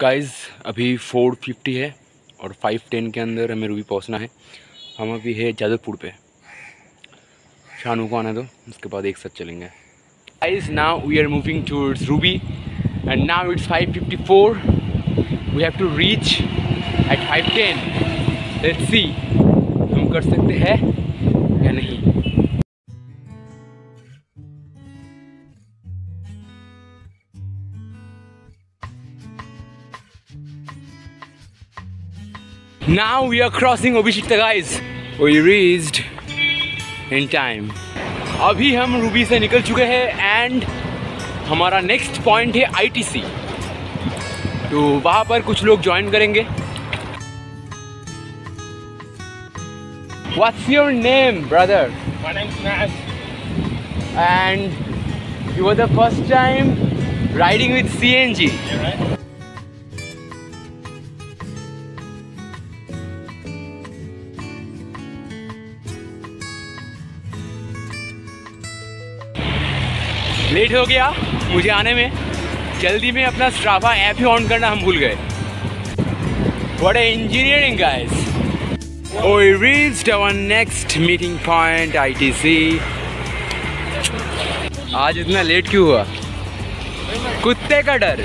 Guys अभी four fifty है और फाइव टेन के अंदर हमें रूबी पहुँचना है। हम अभी है जादवपुर पे। शानू को आना दो उसके बाद एक साथ चलेंगे। Guys now we are moving towards Ruby and now it's five fifty four we have to reach at five ten let's see हम कर सकते हैं Now we are crossing Obishikta guys. We reached in time. अभी हम Ruby से निकल चुके हैं एंड हमारा नेक्स्ट पॉइंट है आईटीसी तो वहाँ पर कुछ लोग ज्वाइन करेंगे What's your name, brother? My name's Naz. And you were the first time riding with CNG. You right? Late हो गया मुझे आने में। जल्दी में अपना स्ट्राफा ऐप ही ऑन करना हम भूल गए। What a engineering guys. We reached our next meeting point ITC. आज इतना लेट क्यों हुआ? कुत्ते का डर।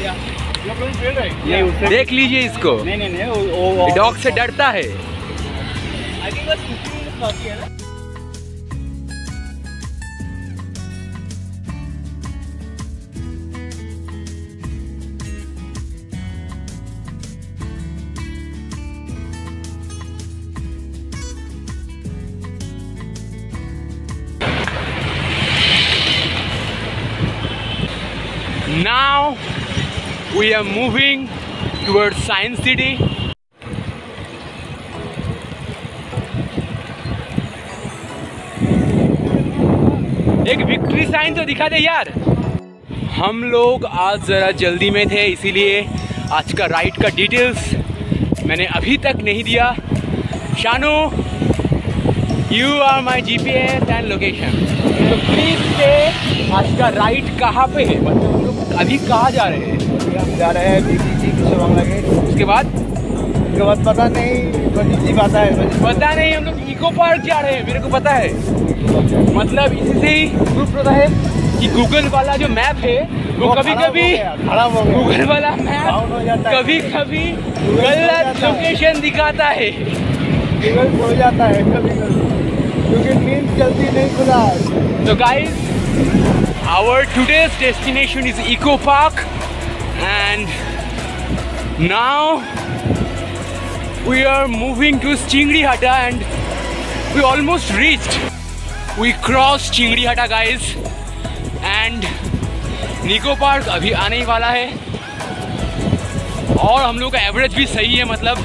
देख लीजिए इसको। नहीं नहीं नहीं डॉग से डरता है। Now, we are moving towards Science City. एक विक्ट्री साइन तो दिखा दे यार। हम लोग आज ज़रा जल्दी में थे, इसीलिए आज का राइड का डिटेल्स मैंने अभी तक नहीं दिया। Shanu you are my G P S and location तो प्लीज़ से आज का राइड कहाँ पे है? मतलब हम लोग अभी कहाँ जा रहे हैं? अभी हम जा रहे हैं बीबीजी की बांग्ला गेट उसके बाद? उसके बाद पता नहीं बजीजी पता है पता नहीं हम लोग इको पार्क जा रहे हैं मेरे को पता है। मतलब इसी से ही प्रूफ होता है कि गूगल वाला जो मैप है वो कभी कभी हो गूगल वाला मैप कभी कभी गलत लोकेशन दिखाता है। गूगल खो जाता है कभी कभी क्योंकि नींद जल्दी नहीं खुला। So guys, our today's destination is Eco Park and now we are moving to Chingri Hata and we almost reached. We crossed Chingri Hata guys and Nico Park अभी आने ही वाला है और हम लोग का एवरेज भी सही है मतलब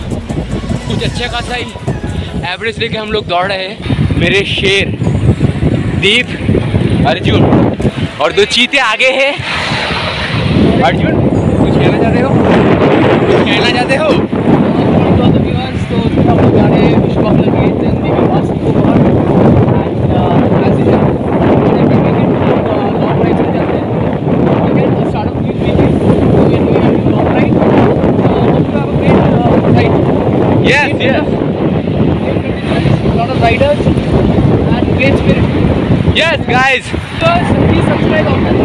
कुछ अच्छा खासा ही एवरेज लेके हम लोग दौड़ रहे हैं मेरे शेर दीप अर्जुन और दो चीते आगे हैं अर्जुन कुछ कहना चाहते हो कुछ कहना चाहते हो Yes, yes. lot of riders and great spirit. Yes, guys. Because he subscribed on that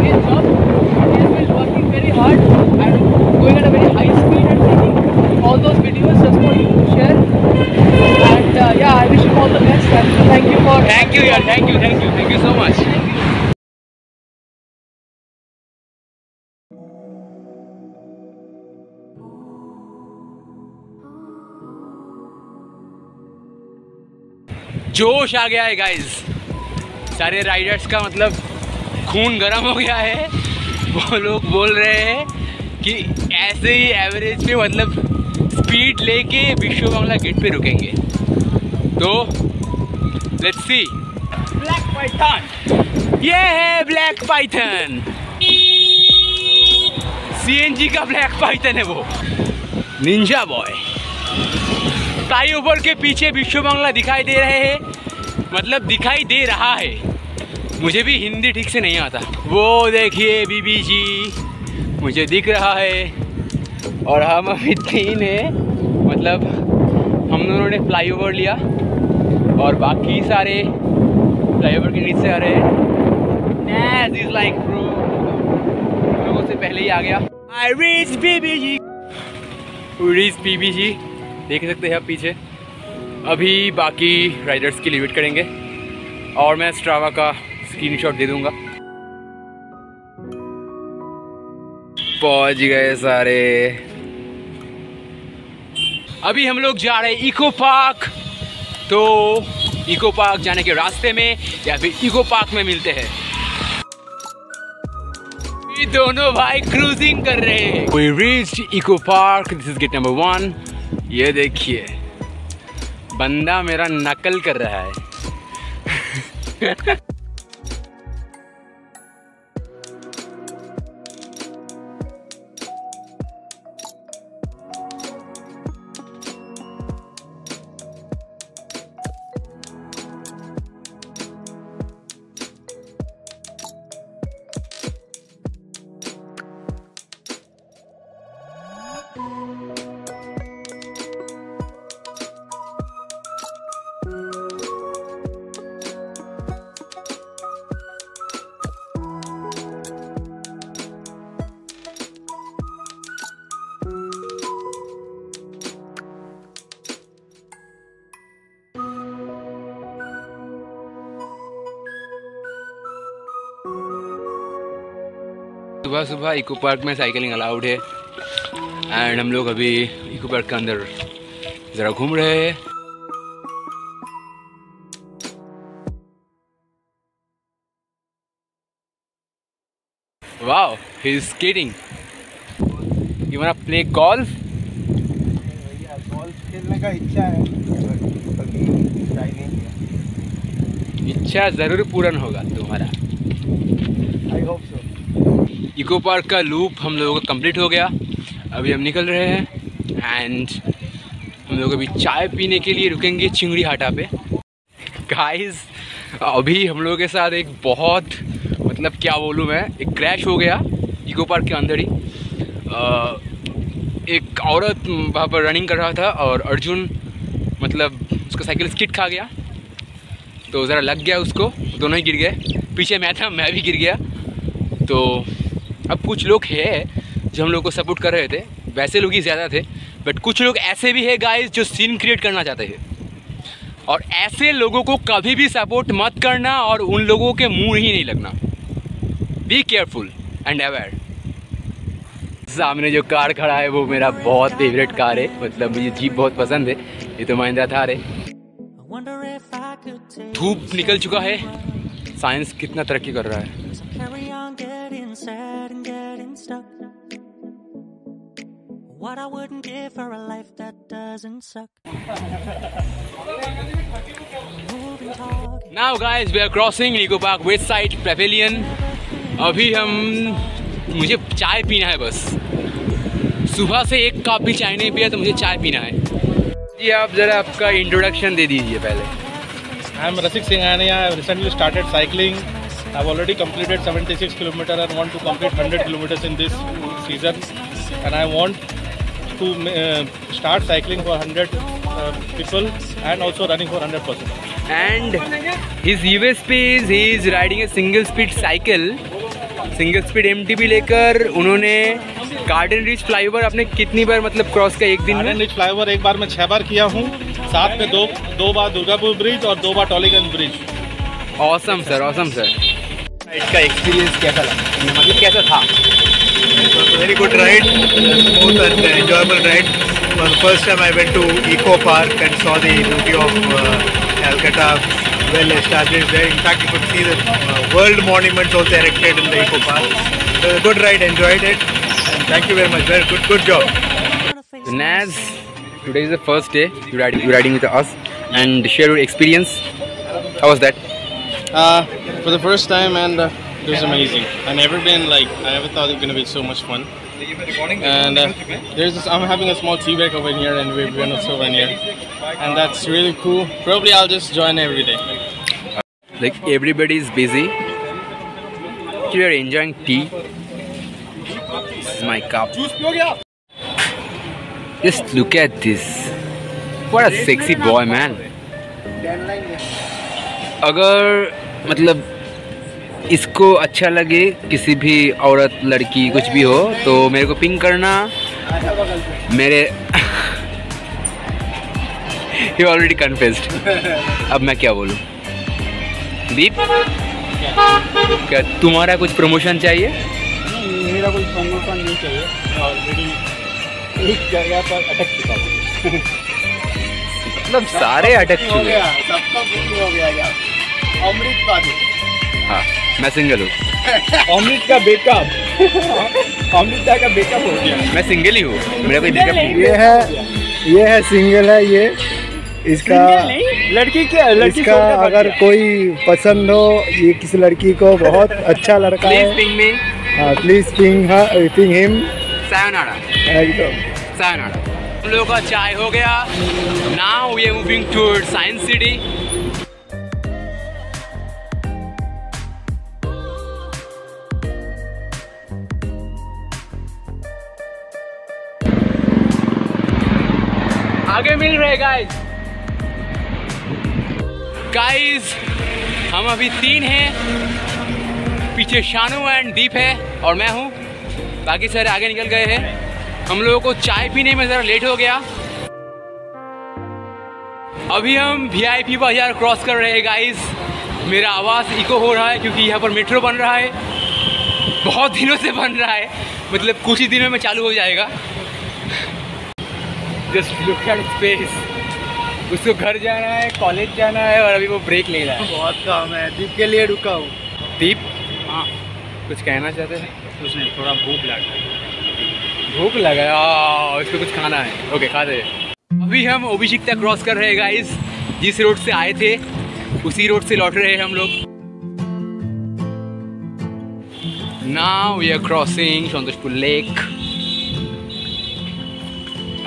great job. He has been working very hard and going at a very high speed and taking all those videos just for you to share. And uh, yeah, I wish him all the best and thank you for Thank you, yeah. Thank you, thank you, thank you so much. जोश आ गया है guys सारे Riders का मतलब खून गर्म हो गया है। वो लोग बोल रहे हैं कि ऐसे ही एवरेज पे मतलब स्पीड लेके विश्व बांग्ला गेट पे रुकेंगे। तो लेट्स सी ब्लैक पाइथन ये है ब्लैक पाइथन सीएनजी का ब्लैक पाइथन है वो। निंजा बॉय फ्लाईओवर के पीछे विश्व बांग्ला दिखाई दे रहे हैं। मतलब दिखाई दे रहा है। मुझे भी हिंदी ठीक से नहीं आता। वो देखिए बीबी जी मुझे दिख रहा है। और हम अभी तीन है। मतलब हम दोनों ने फ्लाई ओवर लिया और बाकी सारे फ्लाई ओवर के नीचे आ रहे हैं। लाइक लोगों से पहले ही आ गया। I reach PBG reach PBG देख सकते हैं आप पीछे। अभी बाकी राइडर्स की लिए वेट करेंगे। और मैं स्ट्रावा का स्क्रीनशॉट दे दूँगा। पहुँच गए सारे। अभी हम लोग जा रहे हैं इको पार्क। तो इको पार्क जाने के रास्ते में या फिर इको पार्क में मिलते हैं। दोनों भाई क्रूजिंग कर रहे हैं। We reach Eco Park this is gate number one ये देखिए, बंदा मेरा नकल कर रहा है। सुबह सुबह इको पार्क में साइकिलिंग अलाउड है। एंड हम लोग अभी इको पार्क के अंदर ज़रा घूम रहे हैं। Wow he is skating you want play golf golf खेलने का इच्छा है इच्छा ज़रूर पूर्ण होगा तुम्हारा। I hope so Eco Park का लूप हम लोगों का कंप्लीट हो गया। अभी हम निकल रहे हैं एंड हम लोग अभी चाय पीने के लिए रुकेंगे चिंगड़ी हाटा पे। गाइस अभी हम लोगों के साथ एक बहुत मतलब क्या बोलूँ मैं, एक क्रैश हो गया इको पार्क के अंदर ही। एक औरत वहाँ पर रनिंग कर रहा था और अर्जुन मतलब उसका साइकिल स्किट खा गया। तो ज़रा लग गया उसको, दोनों ही गिर गए। पीछे मैं था, मैं भी गिर गया। तो अब कुछ लोग हैं जो हम लोग को सपोर्ट कर रहे थे वैसे लोग ही ज़्यादा थे बट कुछ लोग ऐसे भी है गाइस जो सीन क्रिएट करना चाहते हैं। और ऐसे लोगों को कभी भी सपोर्ट मत करना और उन लोगों के मुँह ही नहीं लगना। बी केयरफुल एंड अवेयर सामने जो कार खड़ा है वो मेरा बहुत फेवरेट कार है। मतलब मुझे जीप बहुत पसंद है। ये तो महिंद्रा थार है। धूप निकल चुका है। साइंस कितना तरक्की कर रहा है। Sad and getting stuck. What I wouldn't give for a life that doesn't suck. Now guys we are crossing Nicco Park west side pavilion अभी हम मुझे चाय पीना है बस सुबह से एक कप भी चाय नहीं पिया तो मुझे चाय पीना है जी आप ज़रा आपका इंट्रोडक्शन दे दीजिए पहले I'm Rasik Singhania. I recently started cycling. I've already completed 76 kilometers and want to complete 100 kilometers in this season. And I want to uh, start cycling for 100 uh, people and also running for 100 person. And his USP is he is riding a single speed cycle single speed M लेकर उन्होंने garden rich flyover आपने कितनी बार मतलब cross का एक दिन में? Garden rich flyover एक बार मैं छह बार किया हूँ। साथ में दो दो बार दुर्गापुर ब्रिज और दो बार Tollygunge bridge awesome sir awesome sir इसका एक्सपीरियंस कैसा लगा मतलब कैसा था It was a very good ride, smooth and enjoyable ride. For the first time I went to Eco Park and saw the beauty of uh, Calcutta, well established there. In fact, you could see the uh, world monuments also erected in the Eco Park. It was a good ride, enjoyed it. And thank you very much. Very good, good job. Wanna face Naz, today is the first day you riding, you riding with us and share your experience. How was that? Uh, for the first time, and uh, it was amazing. I never been like I never thought it was gonna be so much fun. And uh, there's this, I'm having a small tea break over here, and we're gonna also run here, and that's really cool. Probably I'll just join every day. Like everybody is busy. We are enjoying tea. This is my cup. Just look at this. What a sexy boy, man. अगर मतलब इसको अच्छा लगे किसी भी औरत लड़की कुछ भी हो तो मेरे को पिंग करना। मेरे यू ऑलरेडी कन्फेस्ड अब मैं क्या बोलूँ? दीप क्या तुम्हारा कुछ प्रमोशन चाहिए? मेरा कोई प्रमोशन नहीं चाहिए। ऑलरेडी एक जगह पर अटक चुका हूँ। मतलब सारे अटक हो। चुके गया सबका बुक हो गया यार। अमृत बादी हाँ मैं सिंगल हूँ। अमृत का बेकअप। अमृता का बेकअप हो गया। मैं सिंगल ही हूँ। मेरा कोई नहीं। ये है ये है सिंगल है ये। इसका लड़की क्या लड़की इसका अगर कोई पसंद हो ये किसी लड़की को बहुत अच्छा लड़का है। पिंग मी हाँ प्लीज़ पिंग पिंग हिम एकदम हम लोगों का चाय हो गया। Now we are moving toward science city मिल रहे गाइस गाइस हम अभी तीन हैं। पीछे शानू एंड दीप है और मैं हूँ। बाकी सारे आगे निकल गए हैं। हम लोगों को चाय पीने में ज़रा लेट हो गया। अभी हम V I P Bazar cross कर रहे हैं गाइस मेरा आवाज़ इको हो रहा है क्योंकि यहाँ पर मेट्रो बन रहा है। बहुत दिनों से बन रहा है। मतलब कुछ ही दिनों में चालू हो जाएगा। जस्ट लुक एट स्पेस उसको घर जाना है कॉलेज जाना है और अभी वो ब्रेक ले रहा है। बहुत काम है। दीप के लिए रुका हूँ। दीप? हाँ। कुछ कहना चाहते हैं? कुछ नहीं थोड़ा भूख लगा भूख लगा है, उसको कुछ खाना है। ओके खाते हैं अभी हम ओबिशिक्ता क्रॉस कर रहे हैं गाइस जिस रोड से आए थे उसी रोड से लौट रहे हैं हम लोग। Now we are crossing Santoshpur lake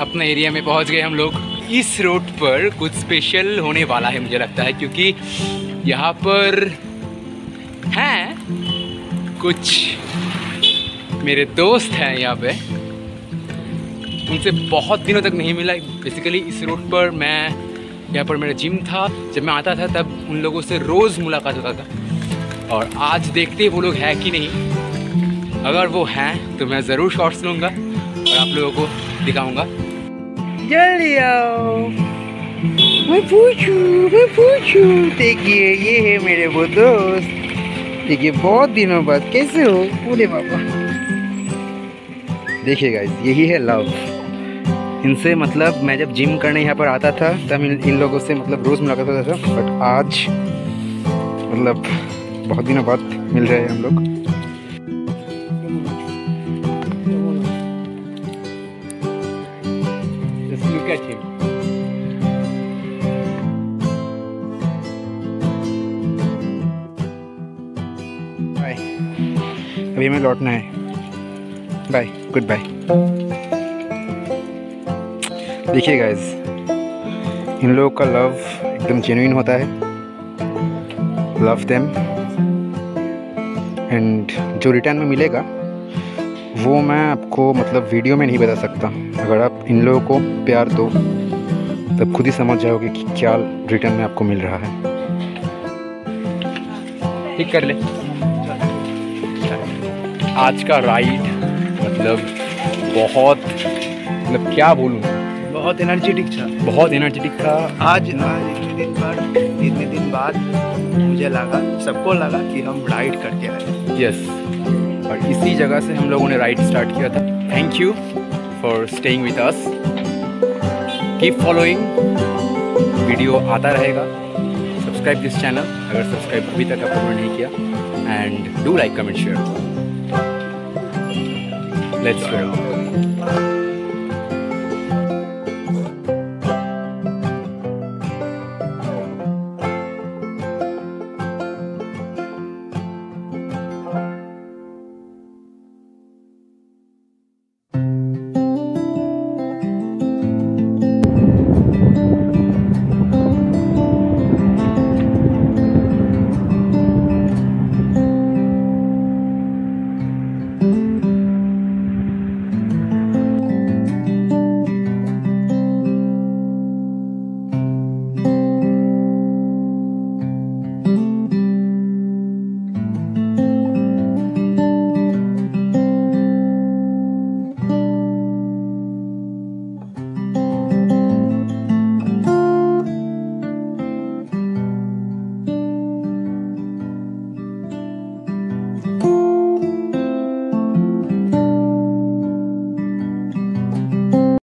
अपने एरिया में पहुँच गए हम लोग। इस रोड पर कुछ स्पेशल होने वाला है मुझे लगता है, क्योंकि यहाँ पर हैं कुछ मेरे दोस्त हैं यहाँ पे। उनसे बहुत दिनों तक नहीं मिला। बेसिकली इस रोड पर मैं, यहाँ पर मेरा जिम था। जब मैं आता था, तब उन लोगों से रोज़ मुलाकात होता था। और आज देखते वो लोग हैं कि नहीं। अगर वो हैं तो मैं ज़रूर शॉर्ट्स लूँगा और आप लोगों को दिखाऊँगा। जल्दी आओ मैं पूछू मैं पूछू। देखिए ये है मेरे वो दोस्त। देखिए बहुत दिनों बाद कैसे हो? बोले बाबा। देखिए गाइस यही है लव इनसे मतलब मैं जब जिम करने यहाँ पर आता था तब इन, इन लोगों से मतलब रोज़ मुलाकात होता था। बट आज मतलब बहुत दिनों बाद मिल रहे हैं हम लोग। अभी हमें लौटना है। बाय गुड बाय देखिए गाइज़ इन लोगों का लव एकदम जेन्युइन होता है। लव देम एंड जो रिटर्न में मिलेगा, वो मैं आपको मतलब वीडियो में नहीं बता सकता। अगर आप इन लोगों को प्यार दो, तब खुद ही समझ जाओगे कि क्या रिटर्न में आपको मिल रहा है। ठीक कर ले। आज का राइड मतलब बहुत मतलब क्या बोलूँ? बहुत एनर्जेटिक था। बहुत एनर्जेटिक था। आज आज इतने दिन बाद इतने दिन बाद मुझे लगा सबको लगा कि हम राइड करके आए। यस और इसी जगह से हम लोगों ने राइड स्टार्ट किया था। Thank you for staying with us keep following video आता रहेगा। सब्सक्राइब दिस चैनल अगर सब्सक्राइब अभी तक आपने नहीं किया and do like comment share let's